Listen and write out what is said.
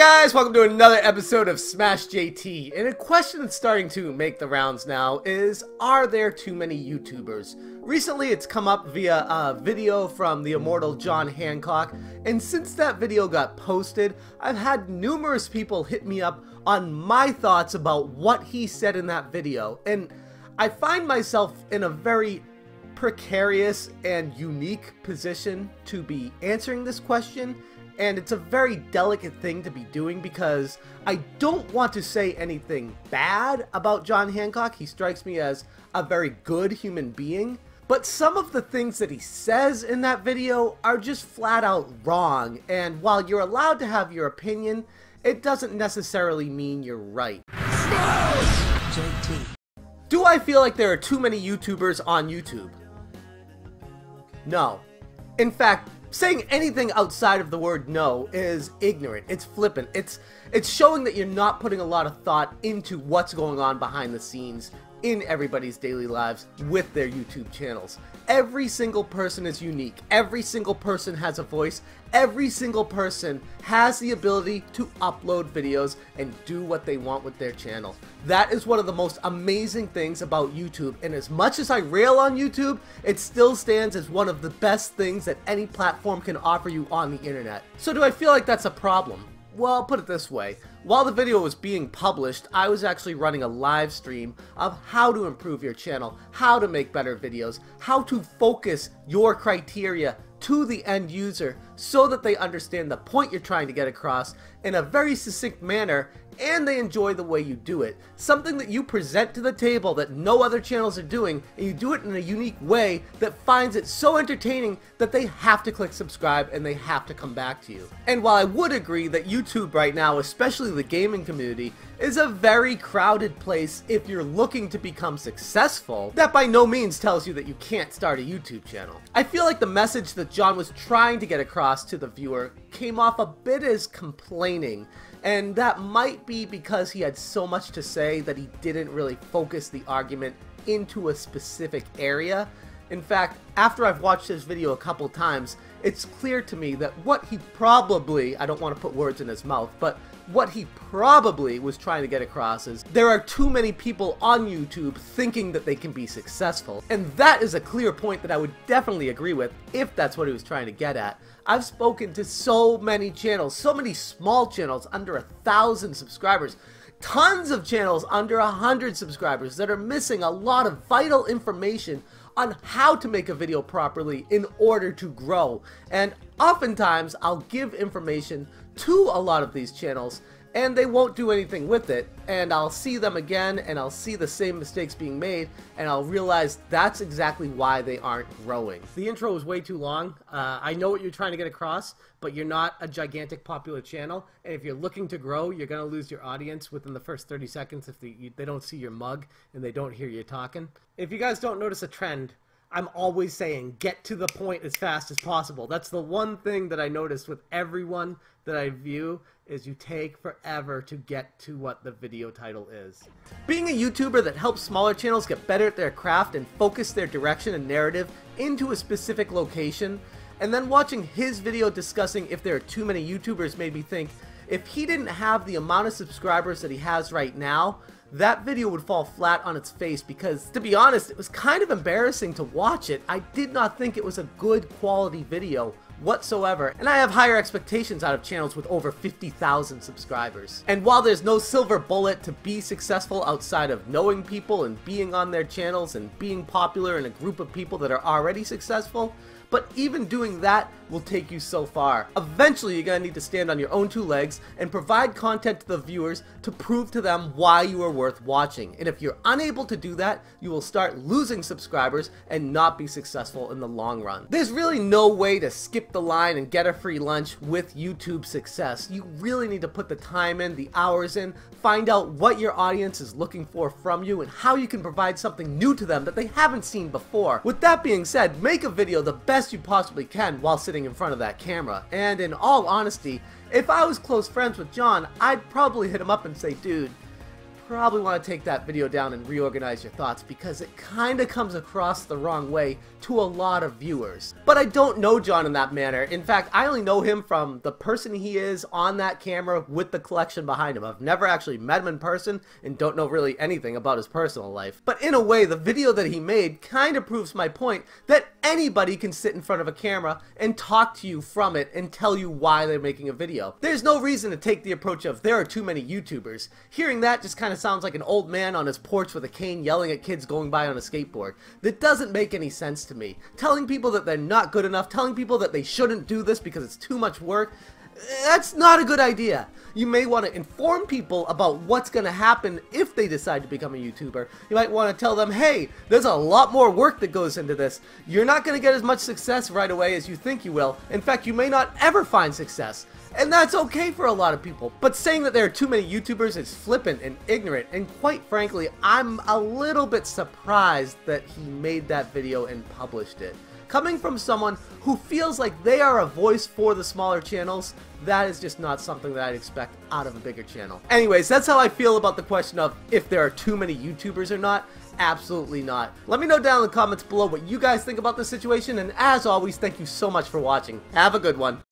guys, welcome to another episode of Smash JT. And a question that's starting to make the rounds now is, are there too many YouTubers? Recently it's come up via a video from the immortal John Hancock, and since that video got posted, I've had numerous people hit me up on my thoughts about what he said in that video. And I find myself in a very precarious and unique position to be answering this question and it's a very delicate thing to be doing because I don't want to say anything bad about John Hancock. He strikes me as a very good human being. But some of the things that he says in that video are just flat out wrong. And while you're allowed to have your opinion, it doesn't necessarily mean you're right. JT. Do I feel like there are too many YouTubers on YouTube? No. In fact, saying anything outside of the word no is ignorant. It's flippant. It's it's showing that you're not putting a lot of thought into what's going on behind the scenes in everybody's daily lives with their YouTube channels. Every single person is unique. Every single person has a voice. Every single person has the ability to upload videos and do what they want with their channel. That is one of the most amazing things about YouTube. And as much as I rail on YouTube, it still stands as one of the best things that any platform can offer you on the internet. So do I feel like that's a problem? Well, put it this way. While the video was being published, I was actually running a live stream of how to improve your channel, how to make better videos, how to focus your criteria to the end user so that they understand the point you're trying to get across in a very succinct manner and they enjoy the way you do it. Something that you present to the table that no other channels are doing, and you do it in a unique way that finds it so entertaining that they have to click subscribe and they have to come back to you. And while I would agree that YouTube right now, especially the gaming community, is a very crowded place if you're looking to become successful, that by no means tells you that you can't start a YouTube channel. I feel like the message that John was trying to get across to the viewer came off a bit as complaining and that might be because he had so much to say that he didn't really focus the argument into a specific area. In fact, after I've watched this video a couple times, it's clear to me that what he probably, I don't want to put words in his mouth, but what he probably was trying to get across is there are too many people on YouTube thinking that they can be successful. And that is a clear point that I would definitely agree with if that's what he was trying to get at. I've spoken to so many channels, so many small channels under a thousand subscribers, tons of channels under a hundred subscribers that are missing a lot of vital information on how to make a video properly in order to grow. And oftentimes I'll give information to a lot of these channels and they won't do anything with it and I'll see them again and I'll see the same mistakes being made and I'll realize that's exactly why they aren't growing. The intro was way too long. Uh, I know what you're trying to get across, but you're not a gigantic popular channel and if you're looking to grow, you're going to lose your audience within the first 30 seconds if they, they don't see your mug and they don't hear you talking. If you guys don't notice a trend, I'm always saying get to the point as fast as possible. That's the one thing that I noticed with everyone that I view is you take forever to get to what the video title is. Being a YouTuber that helps smaller channels get better at their craft and focus their direction and narrative into a specific location, and then watching his video discussing if there are too many YouTubers made me think, if he didn't have the amount of subscribers that he has right now, that video would fall flat on its face because, to be honest, it was kind of embarrassing to watch it. I did not think it was a good quality video whatsoever, and I have higher expectations out of channels with over 50,000 subscribers. And while there's no silver bullet to be successful outside of knowing people and being on their channels and being popular in a group of people that are already successful, but even doing that will take you so far. Eventually, you're gonna need to stand on your own two legs and provide content to the viewers to prove to them why you are worth watching. And if you're unable to do that, you will start losing subscribers and not be successful in the long run. There's really no way to skip the line and get a free lunch with YouTube success. You really need to put the time in, the hours in, find out what your audience is looking for from you and how you can provide something new to them that they haven't seen before. With that being said, make a video the best you possibly can while sitting in front of that camera. And in all honesty, if I was close friends with John, I'd probably hit him up and say, dude, probably want to take that video down and reorganize your thoughts because it kinda comes across the wrong way to a lot of viewers. But I don't know John in that manner. In fact, I only know him from the person he is on that camera with the collection behind him. I've never actually met him in person and don't know really anything about his personal life. But in a way, the video that he made kind of proves my point that anybody can sit in front of a camera and talk to you from it and tell you why they're making a video. There's no reason to take the approach of there are too many YouTubers. Hearing that just kind of sounds like an old man on his porch with a cane yelling at kids going by on a skateboard. That doesn't make any sense to me. Telling people that they're not good enough, telling people that they shouldn't do this because it's too much work, that's not a good idea. You may want to inform people about what's going to happen if they decide to become a YouTuber. You might want to tell them, hey, there's a lot more work that goes into this. You're not going to get as much success right away as you think you will. In fact, you may not ever find success. And that's okay for a lot of people. But saying that there are too many YouTubers is flippant and ignorant. And quite frankly, I'm a little bit surprised that he made that video and published it. Coming from someone who feels like they are a voice for the smaller channels, that is just not something that I'd expect out of a bigger channel. Anyways, that's how I feel about the question of if there are too many YouTubers or not. Absolutely not. Let me know down in the comments below what you guys think about this situation, and as always, thank you so much for watching. Have a good one.